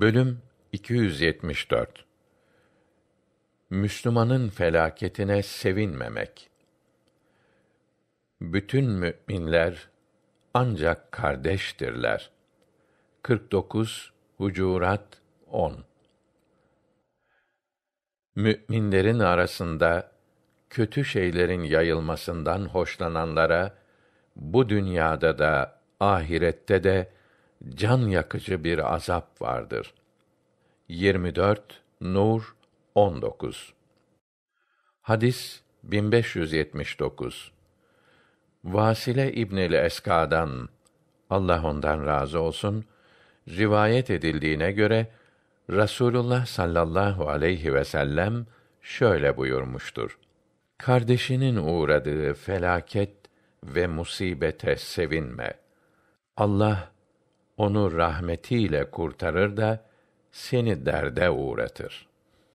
Bölüm 274 Müslümanın felaketine sevinmemek. Bütün müminler ancak kardeştirler. 49 Hucurat 10 Müminlerin arasında kötü şeylerin yayılmasından hoşlananlara bu dünyada da ahirette de can yakıcı bir azap vardır. 24 Nur 19 Hadis 1579 Vasile İbnül Eska'dan Allah ondan razı olsun rivayet edildiğine göre Rasulullah sallallahu aleyhi ve sellem şöyle buyurmuştur. Kardeşinin uğradığı felaket ve musibete sevinme. Allah onu rahmetiyle kurtarır da seni derde uğratır.